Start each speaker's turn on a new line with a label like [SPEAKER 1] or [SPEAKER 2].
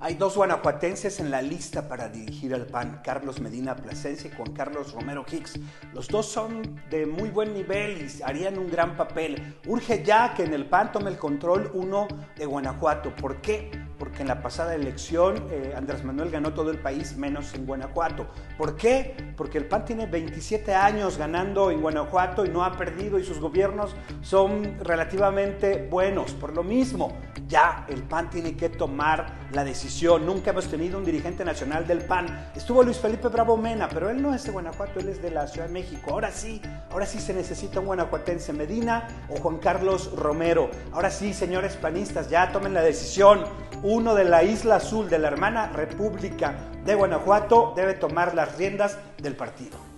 [SPEAKER 1] Hay dos guanajuatenses en la lista para dirigir al PAN, Carlos Medina Plasencia y Juan Carlos Romero Hicks. Los dos son de muy buen nivel y harían un gran papel. Urge ya que en el PAN tome el control uno de Guanajuato. ¿Por qué? Porque en la pasada elección eh, Andrés Manuel ganó todo el país menos en Guanajuato. ¿Por qué? Porque el PAN tiene 27 años ganando en Guanajuato y no ha perdido y sus gobiernos son relativamente buenos. Por lo mismo, ya el PAN tiene que tomar la decisión. Nunca hemos tenido un dirigente nacional del PAN. Estuvo Luis Felipe Bravo Mena, pero él no es de Guanajuato, él es de la Ciudad de México. Ahora sí, ahora sí se necesita un guanajuatense Medina o Juan Carlos Romero. Ahora sí, señores panistas, ya tomen la decisión. Uno de la Isla Azul, de la hermana República de Guanajuato, debe tomar las riendas del partido.